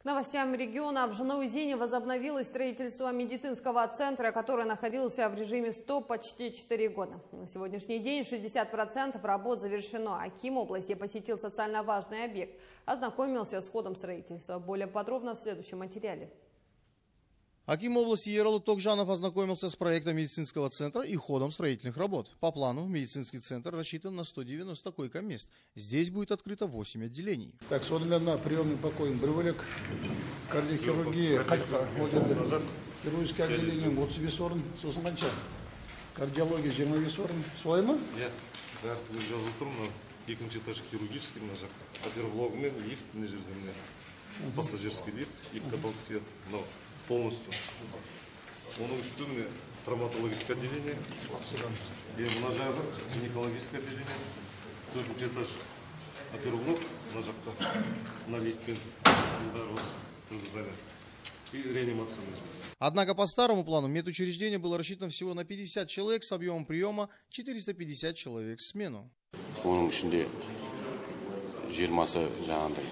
К новостям региона в Жанаузине возобновилось строительство медицинского центра, который находился в режиме стоп почти 4 года. На сегодняшний день 60% работ завершено. Аким области посетил социально важный объект, ознакомился с ходом строительства. Более подробно в следующем материале. Аким области Ералы Токжанов ознакомился с проектом медицинского центра и ходом строительных работ. По плану медицинский центр рассчитан на 190 койко-мест. Здесь будет открыто 8 отделений. Так, на приемный покой Брювелек, кардиохирургия, вот это хирургическое отделение, вот Висорн, Сусанганчан. Кардиология, жиырма Висорн. Солай ма? Иә, бәрі жазылып тұр мына екінші этаж хирургический мына жақта оперблогымен лифт мына жерде міне пассажирский лифт екі каталог свет мынау полностью. Оның үстіне травматологическое отделение, и мына жағы гинекологическое отделение, төртінші этаж оперблок мына жақта мына лифтпен и реанимация. Однако по старому плану медучреждение было рассчитано всего на 50 человек с объемом приема 450 человек в смену. оның ішінде жиырмасы жаңағындай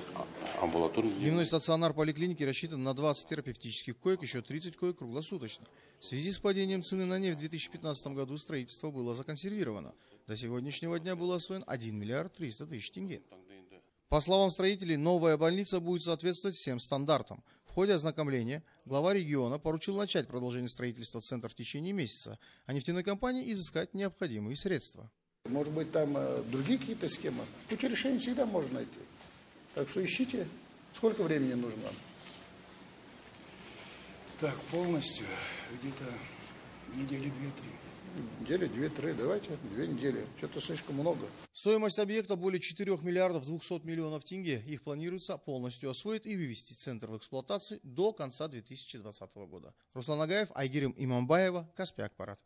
амбулаторный. Дневной стационар поликлиники рассчитан на 20 терапевтических коек, еще 30 коек круглосуточно. В связи с падением цены на нефть в 2015 году строительство было законсервировано. До сегодняшнего дня был освоен 1 миллиард 300 тысяч тенге. По словам строителей, новая больница будет соответствовать всем стандартам. В ходе ознакомления глава региона поручил начать продолжение строительства центра в течение месяца, а нефтяной компании изыскать необходимые средства. Может быть, там э, другие какие-то схемы. Путь решения всегда можно найти. Так что ищите. Сколько времени нужно? Так, полностью где-то недели две-три. Недели две-три, давайте, две недели. Что-то слишком много. Стоимость объекта более 4 миллиардов 200 миллионов тенге. Их планируется полностью освоить и вывести центр в эксплуатацию до конца 2020 года. Руслан Агаев, Айгерим Имамбаева, Каспиак Парад.